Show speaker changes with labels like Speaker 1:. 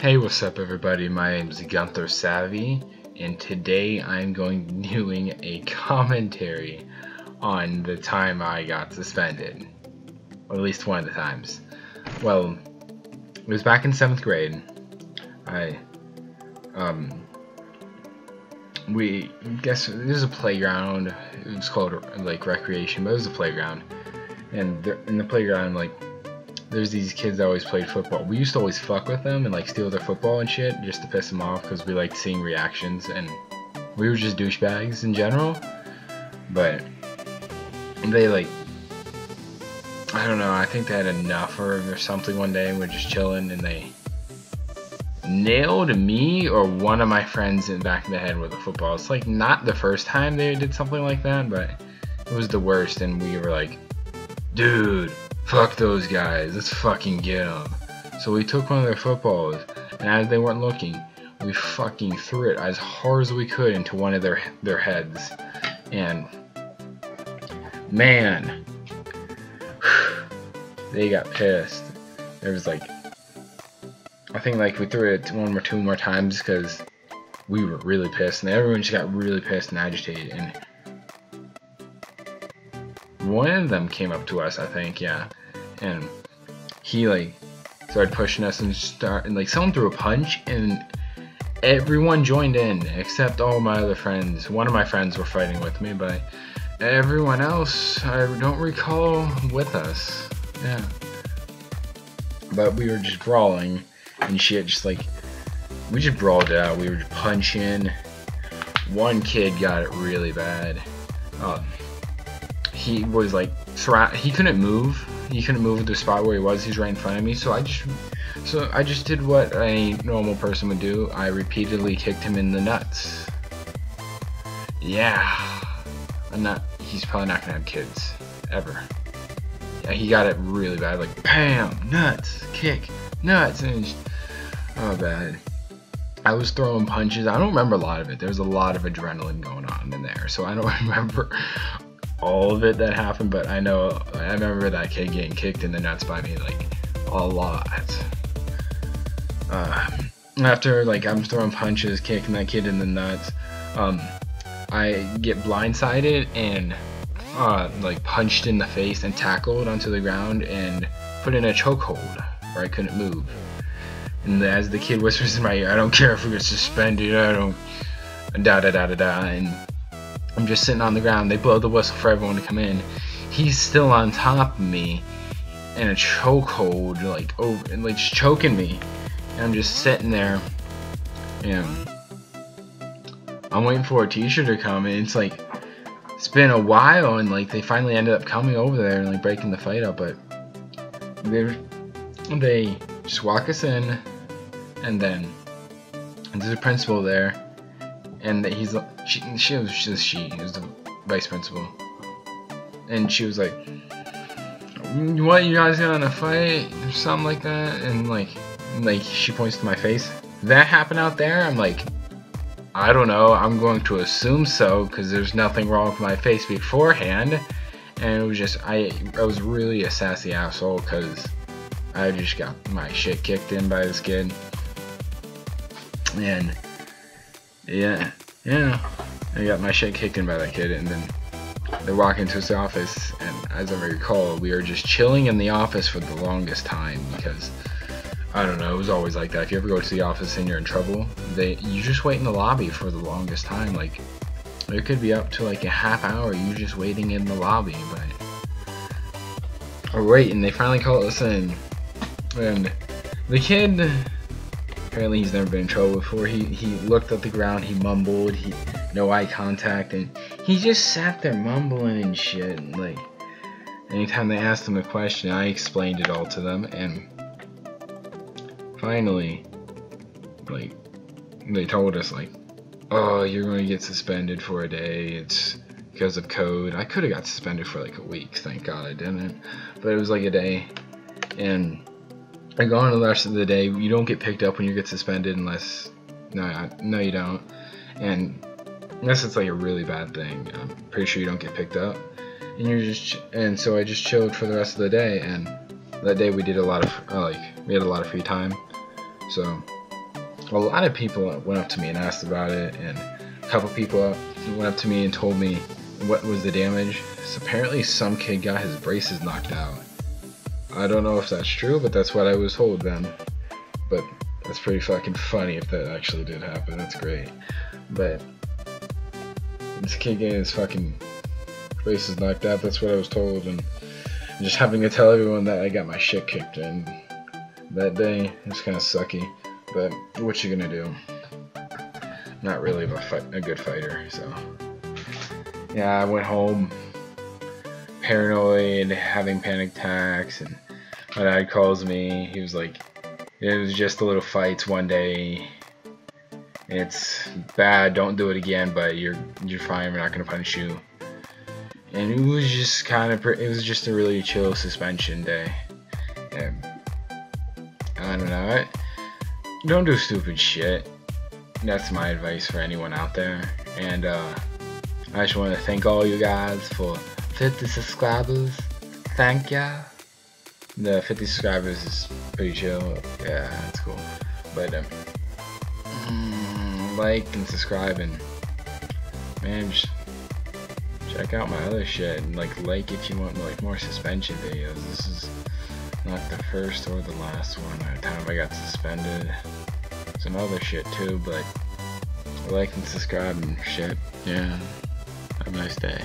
Speaker 1: Hey, what's up, everybody? My name is Gunthersavy, and today I'm going to be doing a commentary on the time I got suspended. Or at least one of the times. Well, it was back in seventh grade. I, um, we guess there's a playground. It was called like recreation, but it was a playground. And there, in the playground, like there's these kids that always played football. We used to always fuck with them and like steal their football and shit just to piss them off because we liked seeing reactions and we were just douchebags in general. But they like, I don't know. I think they had enough or, or something one day. and We're just chilling and they nailed me or one of my friends in the back of the head with a football. It's like not the first time they did something like that, but it was the worst. And we were like, dude Fuck those guys. Let's fucking get them. So we took one of their footballs, and as they weren't looking, we fucking threw it as hard as we could into one of their their heads. And man, they got pissed. There was like, I think like we threw it one or two more times because we were really pissed, and everyone just got really pissed and agitated. And one of them came up to us, I think, yeah, and he like started pushing us and start and like someone threw a punch and everyone joined in except all my other friends. One of my friends were fighting with me, but everyone else I don't recall with us. Yeah. But we were just brawling and shit, just like we just brawled out. We were punching. One kid got it really bad. Um, he was like he couldn't move. He couldn't move the spot where he was. He's right in front of me. So i just so i just did what a normal person would do. I repeatedly kicked him in the nuts. Yeah. I'm not he's probably not gonna have kids. Ever. Yeah he got it really bad. Like bam! Nuts. Kick. Nuts. And just, oh bad. I was throwing punches. I don't remember a lot of it. There was a lot of adrenaline going on in there, so I don't remember all of it that happened, but I know I remember that kid getting kicked in the nuts by me like a lot. Uh, after like I'm throwing punches, kicking that kid in the nuts, um, I get blindsided and uh, like punched in the face and tackled onto the ground and put in a chokehold where I couldn't move. And as the kid whispers in my ear, I don't care if we get suspended, I don't, da da da da da, and I'm just sitting on the ground. They blow the whistle for everyone to come in. He's still on top of me in a chokehold, like over, and like choking me. And I'm just sitting there, and I'm waiting for a teacher to come. And it's like it's been a while, and like they finally ended up coming over there and like breaking the fight up. But they they just walk us in, and then and there's a principal there and he's she, she was just she was the vice principal, and she was like, "What you guys gonna fight or something like that?" And like, like she points to my face. That happened out there. I'm like, I don't know. I'm going to assume so because there's nothing wrong with my face beforehand, and it was just I I was really a sassy asshole because I just got my shit kicked in by this kid, and yeah, yeah. I got my shit kicked in by that kid, and then they walk into his office, and as I recall, we were just chilling in the office for the longest time because I don't know, it was always like that. If you ever go to the office and you're in trouble, they you just wait in the lobby for the longest time. Like it could be up to like a half hour you just waiting in the lobby, but or wait, and they finally call us in, and the kid Apparently he's never been in trouble before. He he looked at the ground, he mumbled, he no eye contact, and he just sat there mumbling and shit. And like anytime they asked him a question, I explained it all to them, and finally, like they told us like, oh, you're going to get suspended for a day. It's because of code. I could have got suspended for like a week. Thank God I didn't. But it was like a day, and I go on the rest of the day. You don't get picked up when you get suspended unless no, no, you don't. And unless it's like a really bad thing, I'm pretty sure you don't get picked up. And you're just and so I just chilled for the rest of the day. And that day we did a lot of uh, like we had a lot of free time. So a lot of people went up to me and asked about it, and a couple people went up to me and told me what was the damage. So apparently, some kid got his braces knocked out. I don't know if that's true, but that's what I was told then. But that's pretty fucking funny if that actually did happen. That's great. But this kid getting his fucking braces knocked out. That's what I was told, and just having to tell everyone that I got my shit kicked in that day. It's kind of sucky, but what you gonna do? Not really a, a good fighter, so yeah. I went home paranoid, having panic attacks, and my dad calls me. He was like, "It was just a little fights one day." It's bad. Don't do it again. But you're you're fine. We're not gonna punish you and it was just kind of it was just a really chill suspension day and I don't know I, don't do stupid shit that's my advice for anyone out there and uh, I just want to thank all you guys for 50 subscribers thank ya the 50 subscribers is pretty chill yeah that's cool but um, mm, like and subscribe and man just check out my other shit and like like if you want like more suspension videos. This is not the first or the last one. The time I got suspended. Some other shit too, but like and subscribe and shit. Yeah. Have a nice day.